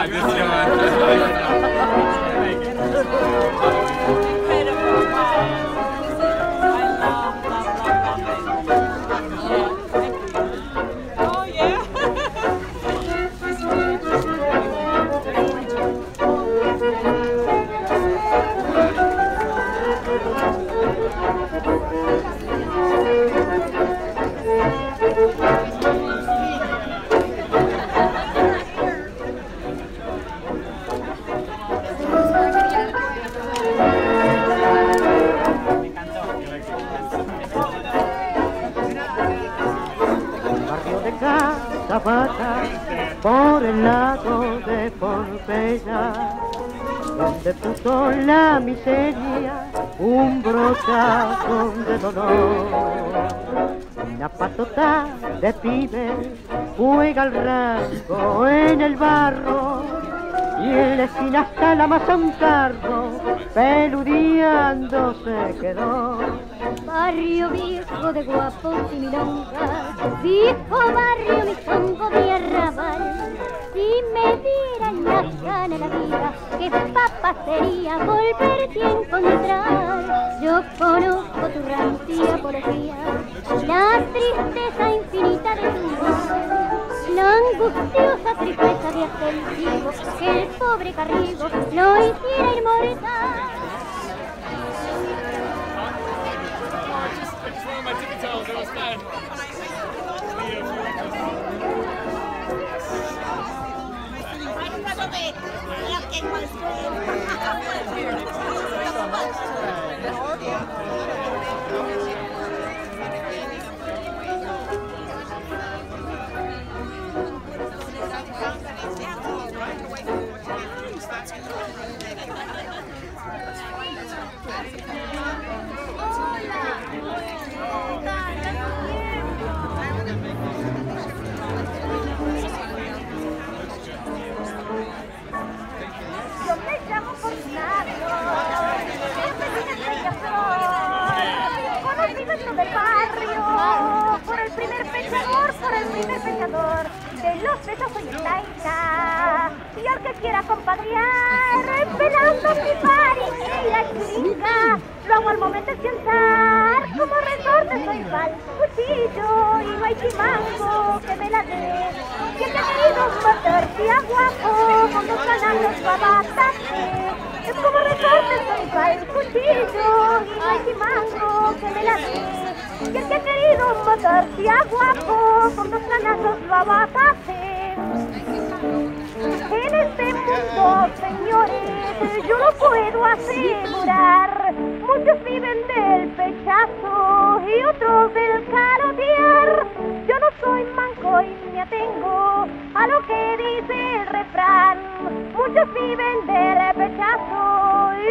Yeah, good job. Casabata, por el lado de Pompeya, donde puso la miseria un brochazo de dolor. Una patota de pibe juega al rasgo en el barro y en la esquina está la masa un carro peludeando se quedó. Barrio viejo de guapos y milongas, viejo barrio mi songo de arrabal. Si me dieran las ganas la vida, qué papa sería volverte a encontrar. Yo conozco tu rancia apología, la tristeza infinita de tu voz, la angustiosa tristeza de aquel ciego, que el pobre Carrigo lo Yo barrio. Por el primer pechador, por el primer pechador. De los besos soy el taita. Y al que quiera compadrear, pelando mi la chiringa. Lo hago al momento de sentar. Como resorte soy pal, cuchillo y no hay chimango que me la dé. Que te querido motor, tía guapo, con dos canales babatas. Es como resorte soy pal, cuchillo y no hay chimango que me la que querido motor, tía guapo, con dos canazos lo abataste. En este mundo, señores, yo lo puedo asegurar. Muchos viven del pechazo y otros del calotear. Yo no soy manco y me atengo a lo que dice el refrán. Muchos viven del pechazo y.